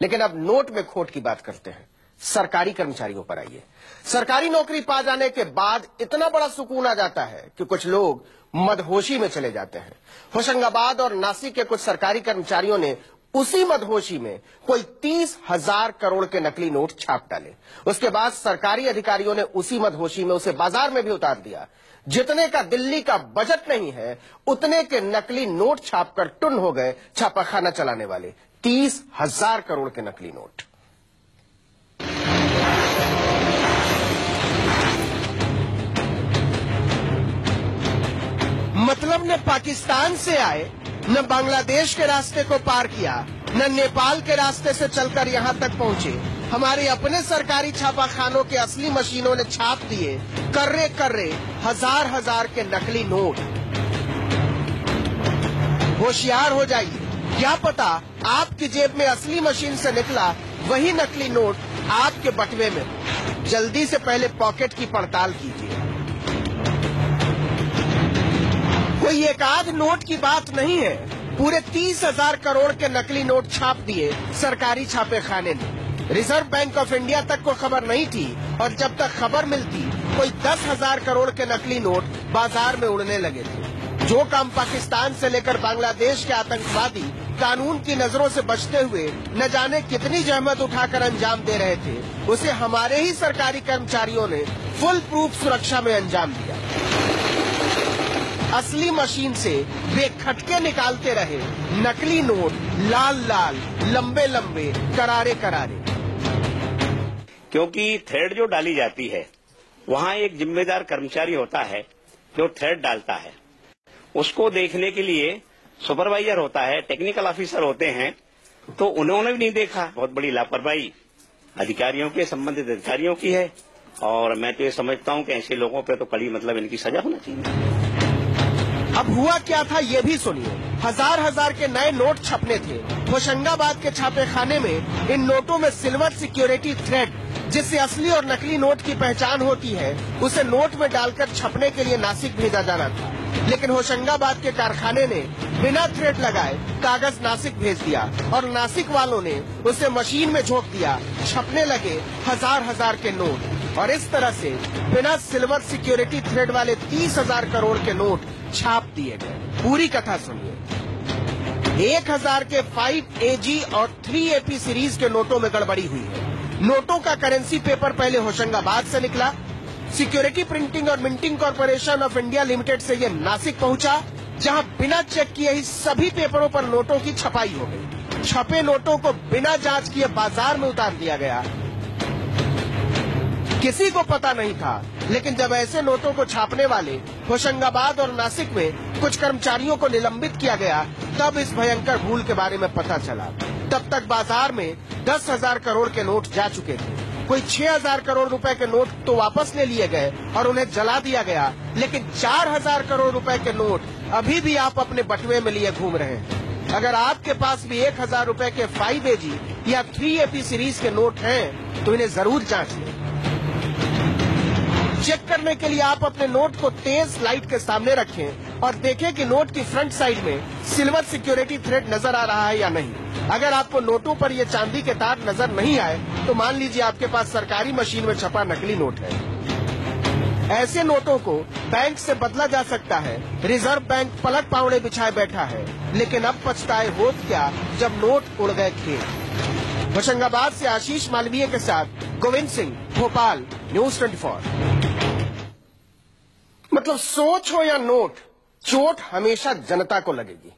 लेकिन अब नोट में खोट की बात करते हैं। सरकारी कर्मचारियों पर आइए। सरकारी नौकरी पा जाने के बाद इतना बड़ा सुकून आ जाता है कि कुछ लोग मदहोशी में चले जाते हैं। होशंगाबाद और नासिक के कुछ सरकारी कर्मचारियों ने उसी मदहोशी में कोई तीस हज़ार करोड़ के नकली नोट छाप डाले। उसके बाद सरकारी अधिकारियों ने उसी मदहोशी में उसे बाज़ार में भी उतार दिया। जितने का दिल्ली का बजट नहीं है, उतने के नकली नोट छापकर टुन हो गए छापाखाना चलाने वाले। तीस हज़ार करोड़ के नकली नोट। मतलब ने पाकिस्तान से आए, न बांग्लादेश के रास्ते को पार किया, न नेपाल के रास्ते से चलकर यहाँ तक पहुँचे। हमारे अपने सरकारी छापाखानों के असली मशीनों ने छाप दिए, कर्रे कर्रे हज़ार हज़ार के नकली नोट। होशियार हो जाइए। क्या पता आपकी जेब में असली मशीन से निकला वही नकली नोट आपके बटवे में। जल्दी से पहले पॉकेट की पड़ताल कीजिए। कोई एक आध नोट की बात नहीं है। पूरे तीस हज़ार करोड़ के नकली नोट छाप दिए सरकारी छापे खाने ने। रिज़र्व बैंक ऑफ़ इंडिया तक को खबर नहीं थी और जब तक खबर मिलती, कोई दस हज़ार करोड़ के नकली नोट बाज़ार में उड़ने लगे थे। जो काम पाकिस्तान से लेकर बांग्लादेश के आतंकवादी कानून की नज़रों से बचते हुए न जाने कितनी जहमत उठाकर अंजाम दे रहे थे, उसे हमारे ही सरकारी कर्मचारियों ने फुल प्रूफ सुरक्षा में अंजाम दिया। असली मशीन से वे खटके निकालते रहे, नकली नोट, लाल लाल, लंबे लंबे, करारे करारे। क्योंकि थ्रेड जो डाली जाती है, वहाँ एक जिम्मेदार कर्मचारी होता है जो थ्रेड डालता है। उसको देखने के लिए सुपरवाइजर होता है, टेक्निकल ऑफिसर होते हैं तो उन्होंने भी नहीं देखा। बहुत बड़ी लापरवाही। अधिकारियों के, संबंधित अधिकारियों की है। और मैं तो ये समझता हूँ कि ऐसे लोगों पे तो कड़ी मतलब इनकी सजा होना चाहिए। अब हुआ क्या था ये भी सुनिए। हज़ार हज़ार के नए नोट छपने थे। होशंगाबाद के छापे खाने में इन नोटों में सिल्वर सिक्योरिटी थ्रेड, जिससे असली और नकली नोट की पहचान होती है, उसे नोट में डालकर छपने के लिए नासिक भेजा जाना था। लेकिन होशंगाबाद के कारखाने ने बिना थ्रेड लगाए कागज़ नासिक भेज दिया और नासिक वालों ने उसे मशीन में झोंक दिया। छपने लगे हज़ार हज़ार के नोट। और इस तरह से बिना सिल्वर सिक्योरिटी थ्रेड वाले तीस हज़ार करोड़ के नोट छाप दिए गए। पूरी कथा सुनिए। एक हज़ार के फाइव एजी और थ्री एपी सीरीज़ के नोटों में गड़बड़ी हुई है। नोटों का करेंसी पेपर पहले होशंगाबाद से निकला सिक्योरिटी प्रिंटिंग और minting corporation of India limited से ये नासिक पहुँचा, जहाँ बिना चेक किए ही सभी पेपरों पर नोटों की छपाई हो गई। छपे नोटों को बिना जाँच किए बाज़ार में उतार दिया गया। किसी को पता नहीं था, लेकिन जब ऐसे नोटों को छापने वाले होशंगाबाद और नासिक में कुछ कर्मचारियों को निलंबित किया गया, तब इस भयंकर भूल के बारे में पता चला। तब तक बाज़ार में दस हज़ार करोड़ के नोट जा चुके थे। कोई छह हज़ार करोड़ रुपए के नोट तो वापस ले लिए गए और उन्हें जला दिया गया। लेकिन चार हज़ार करोड़ रुपए के नोट अभी भी आप अपने बटुए में लिए घूम रहे हैं। अगर आपके पास भी एक हज़ार रूपए के फाइव एजी या थ्री एपी सीरीज़ के नोट हैं तो इन्हें ज़रूर जाँच लें चेक करने के लिए आप अपने नोट को तेज लाइट के सामने रखें और देखें कि नोट की फ्रंट साइड में सिल्वर सिक्योरिटी थ्रेड नज़र आ रहा है या नहीं। अगर आपको नोटों पर ये चांदी के तार नज़र नहीं आए तो मान लीजिए आपके पास सरकारी मशीन में छपा नकली नोट है। ऐसे नोटों को बैंक से बदला जा सकता है। रिज़र्व बैंक पलट पावड़े बिछाए बैठा है। लेकिन अब पछताए होत क्या जब नोट उड़ गए खेत? होशंगाबाद से आशीष मालवीय के साथ Govind Singh, Bhopal, news twenty four. मतलब सोच हो या नोट, चोट हमेशा जनता को लगेगी।